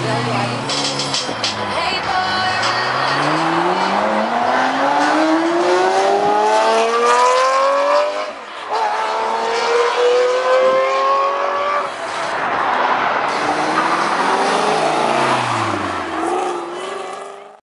ไว้